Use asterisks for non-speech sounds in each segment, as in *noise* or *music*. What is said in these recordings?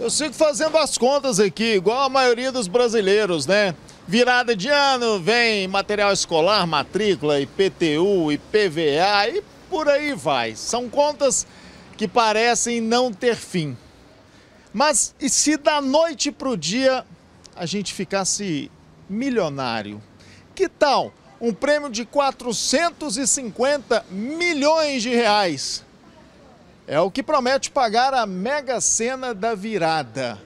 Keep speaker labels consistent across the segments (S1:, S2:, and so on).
S1: Eu sigo fazendo as contas aqui, igual a maioria dos brasileiros, né? Virada de ano, vem material escolar, matrícula, IPTU, IPVA e por aí vai. São contas que parecem não ter fim. Mas e se da noite para o dia a gente ficasse milionário? Que tal um prêmio de 450 milhões de reais? É o que promete pagar a Mega Sena da Virada.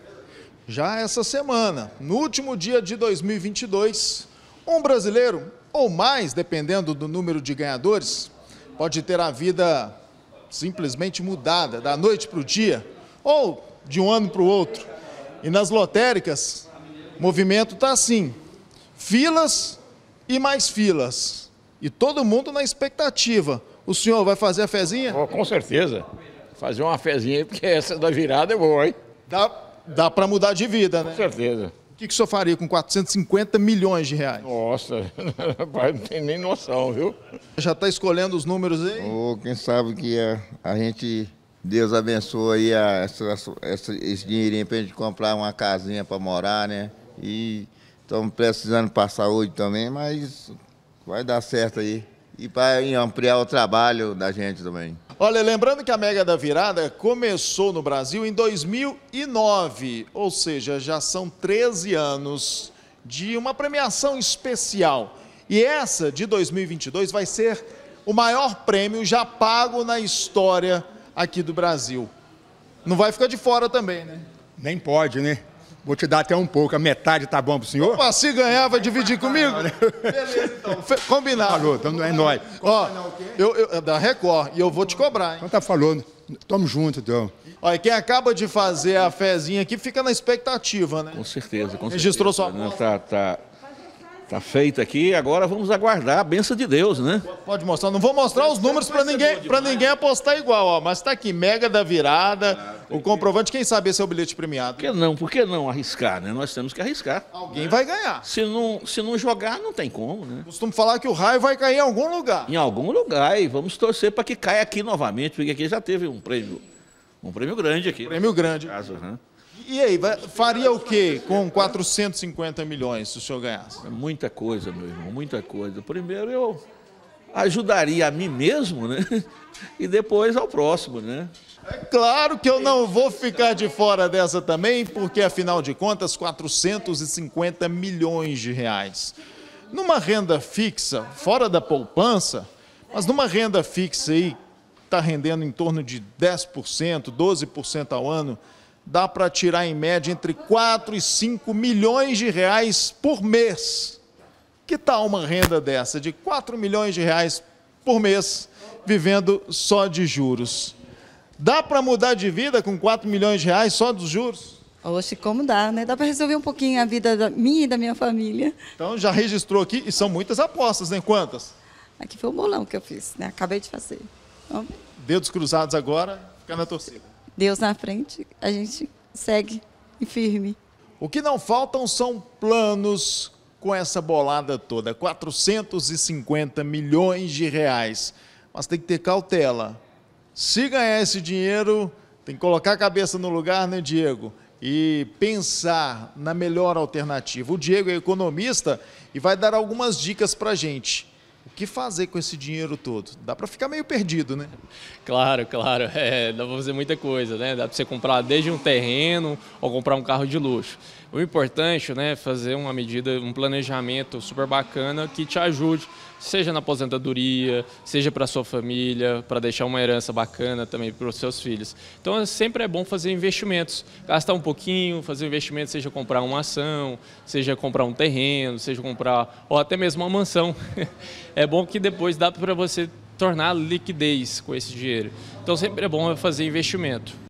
S1: Já essa semana, no último dia de 2022, um brasileiro, ou mais, dependendo do número de ganhadores, pode ter a vida simplesmente mudada da noite para o dia, ou de um ano para o outro. E nas lotéricas, o movimento está assim: filas e mais filas. E todo mundo na expectativa. O senhor vai fazer a fezinha?
S2: Oh, com certeza fazer uma fezinha, porque essa da virada é boa, hein?
S1: Dá, dá para mudar de vida, né?
S2: Com certeza.
S1: O que, que o senhor faria com 450 milhões de reais?
S2: Nossa, *laughs* não tem nem noção, viu?
S1: Já está escolhendo os números aí?
S3: Oh, quem sabe que a, a gente, Deus abençoe aí a, essa, essa, esse dinheirinho para a gente comprar uma casinha para morar, né? E estamos precisando para saúde também, mas vai dar certo aí. E para ampliar o trabalho da gente também.
S1: Olha, lembrando que a Mega da Virada começou no Brasil em 2009, ou seja, já são 13 anos de uma premiação especial. E essa de 2022 vai ser o maior prêmio já pago na história aqui do Brasil. Não vai ficar de fora também, né?
S4: Nem pode, né? Vou te dar até um pouco, a metade tá bom pro senhor?
S1: Opa, se ganhar, vai dividir comigo? Beleza, então. Combinado.
S4: Falou, então não é nóis.
S1: Ó, eu, eu, é da Record, e eu vou te cobrar, hein?
S4: Então tá falando. Tamo junto, então.
S1: Olha, quem acaba de fazer a fezinha aqui fica na expectativa, né?
S2: Com certeza, com
S1: Registrou
S2: certeza.
S1: sua
S2: né? Tá, tá, tá feito aqui, agora vamos aguardar a benção de Deus, né?
S1: Pode mostrar. Não vou mostrar os números para ninguém, para ninguém apostar igual, ó. Mas tá aqui, mega da virada, o comprovante. Quem sabe esse é o bilhete premiado?
S2: Por que não? Por que não arriscar, né? Nós temos que arriscar.
S1: Alguém vai ganhar.
S2: Se não, se não jogar, não tem como, né?
S1: Costumo falar que o raio vai cair em algum lugar.
S2: Em algum lugar e vamos torcer para que caia aqui novamente, porque aqui já teve um prêmio, um prêmio grande aqui.
S1: Prêmio grande.
S2: Caso, né?
S1: E aí, faria o quê com 450 milhões se o senhor ganhasse?
S2: É Muita coisa, meu irmão, muita coisa. Primeiro eu ajudaria a mim mesmo, né? *laughs* E depois ao próximo, né?
S1: É claro que eu não vou ficar de fora dessa também, porque afinal de contas, 450 milhões de reais. Numa renda fixa, fora da poupança, mas numa renda fixa aí, está rendendo em torno de 10%, 12% ao ano, dá para tirar em média entre 4 e 5 milhões de reais por mês. Que tal uma renda dessa, de 4 milhões de reais por mês, vivendo só de juros? Dá para mudar de vida com 4 milhões de reais só dos juros?
S5: Oxe, como dá, né? Dá para resolver um pouquinho a vida da minha e da minha família.
S1: Então já registrou aqui e são muitas apostas, né? Quantas?
S5: Aqui foi o bolão que eu fiz, né? Acabei de fazer. Então,
S1: Dedos cruzados agora, fica na torcida.
S5: Deus na frente, a gente segue e firme.
S1: O que não faltam são planos com essa bolada toda, 450 milhões de reais. Mas tem que ter cautela. Se ganhar esse dinheiro, tem que colocar a cabeça no lugar, né, Diego? E pensar na melhor alternativa. O Diego é economista e vai dar algumas dicas para gente. O que fazer com esse dinheiro todo? Dá para ficar meio perdido, né?
S6: Claro, claro. É, dá para fazer muita coisa, né? Dá para você comprar desde um terreno ou comprar um carro de luxo. O importante né, é fazer uma medida, um planejamento super bacana que te ajude, seja na aposentadoria, seja para sua família, para deixar uma herança bacana também para os seus filhos. Então, sempre é bom fazer investimentos. Gastar um pouquinho, fazer um investimento, seja comprar uma ação, seja comprar um terreno, seja comprar, ou até mesmo uma mansão. *laughs* É bom que depois dá para você tornar liquidez com esse dinheiro. Então sempre é bom fazer investimento.